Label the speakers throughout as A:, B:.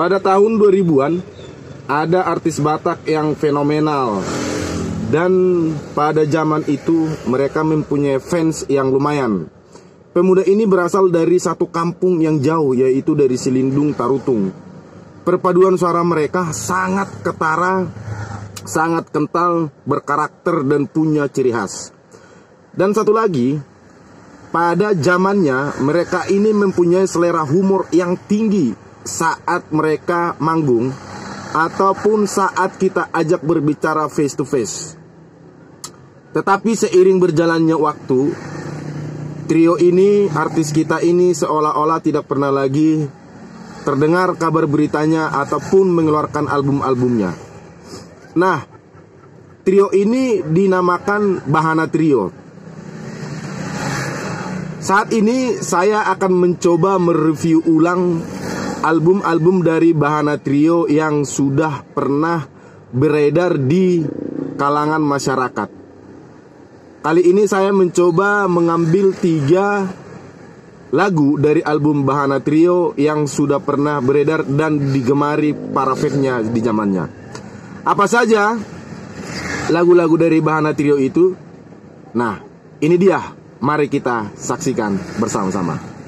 A: Pada tahun 2000-an ada artis Batak yang fenomenal dan pada zaman itu mereka mempunyai fans yang lumayan. Pemuda ini berasal dari satu kampung yang jauh yaitu dari Silindung Tarutung. Perpaduan suara mereka sangat ketara, sangat kental, berkarakter dan punya ciri khas. Dan satu lagi, pada zamannya mereka ini mempunyai selera humor yang tinggi saat mereka manggung ataupun saat kita ajak berbicara face to face. Tetapi seiring berjalannya waktu, trio ini, artis kita ini seolah-olah tidak pernah lagi terdengar kabar beritanya ataupun mengeluarkan album-albumnya. Nah, trio ini dinamakan Bahana Trio. Saat ini saya akan mencoba mereview ulang album-album dari Bahana Trio yang sudah pernah beredar di kalangan masyarakat. Kali ini saya mencoba mengambil tiga lagu dari album Bahana Trio yang sudah pernah beredar dan digemari para fansnya di zamannya. Apa saja lagu-lagu dari Bahana Trio itu? Nah, ini dia Mari kita saksikan bersama-sama.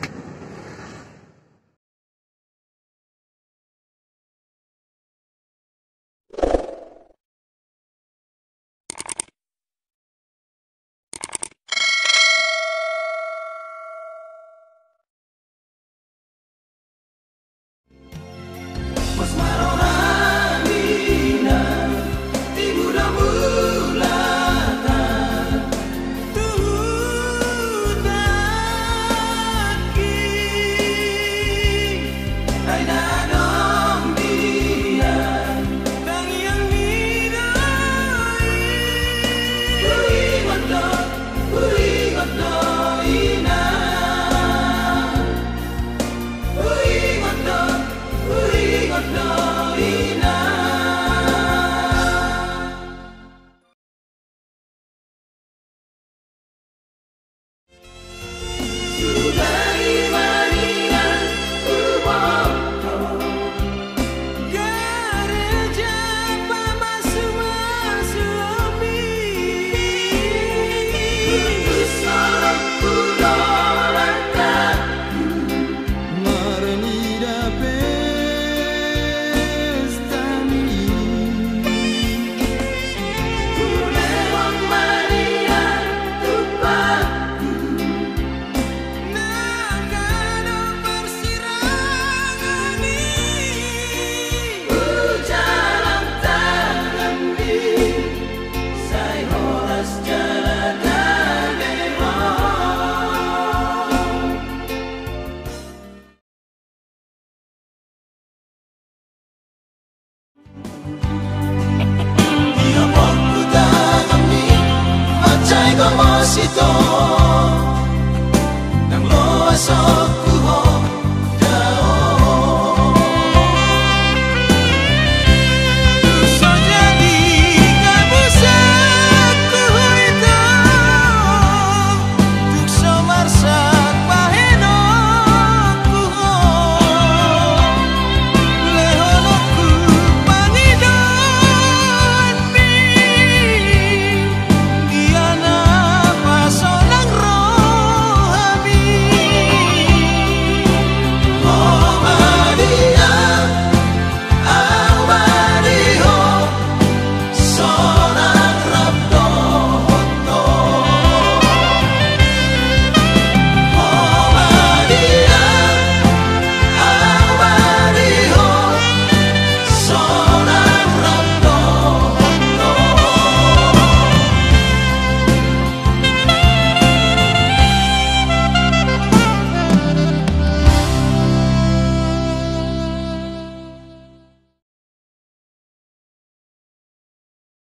B: 激动